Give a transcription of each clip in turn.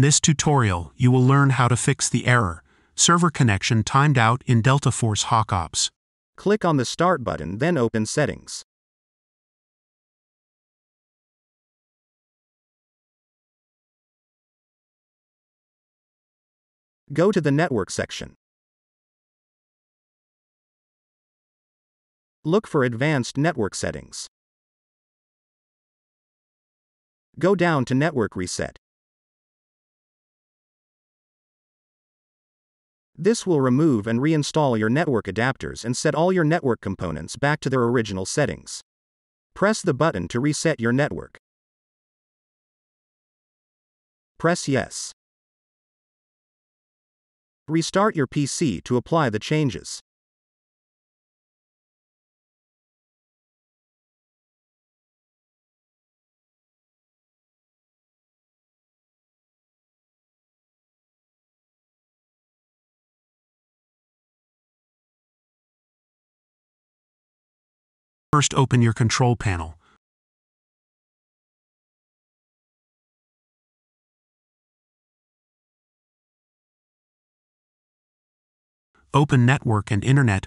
In this tutorial, you will learn how to fix the error, server connection timed out in Delta Force Hawk Ops. Click on the Start button, then open Settings. Go to the Network section. Look for Advanced Network Settings. Go down to Network Reset. This will remove and reinstall your network adapters and set all your network components back to their original settings. Press the button to reset your network. Press Yes. Restart your PC to apply the changes. First open your control panel. Open Network and Internet.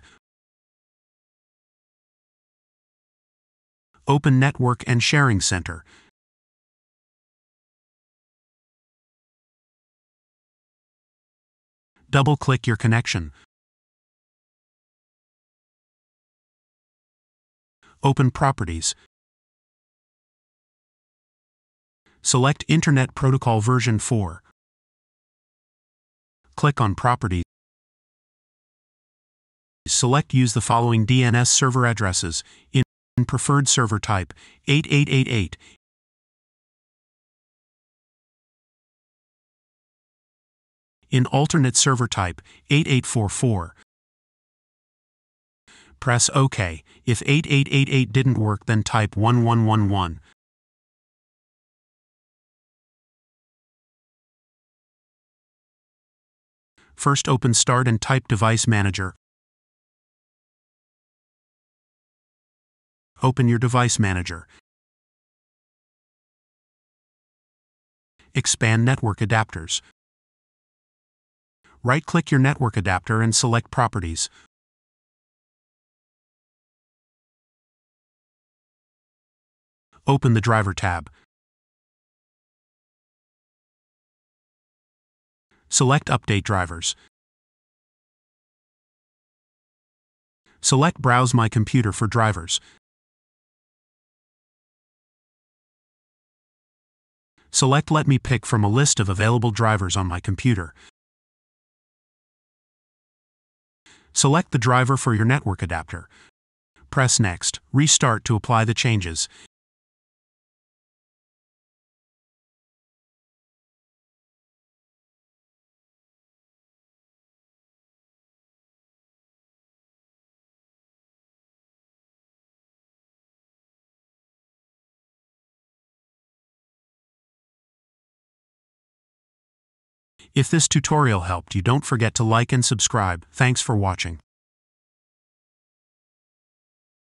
Open Network and Sharing Center. Double-click your connection. Open Properties. Select Internet Protocol version 4. Click on Properties. Select Use the following DNS server addresses in preferred server type 8888 in alternate server type 8844 press OK. If 8888 didn't work then type 1111. First open Start and type Device Manager. Open your Device Manager. Expand Network Adapters. Right-click your network adapter and select Properties. Open the Driver tab. Select Update Drivers. Select Browse My Computer for drivers. Select Let me pick from a list of available drivers on my computer. Select the driver for your network adapter. Press Next, Restart to apply the changes. If this tutorial helped you don't forget to like and subscribe. Thanks for watching.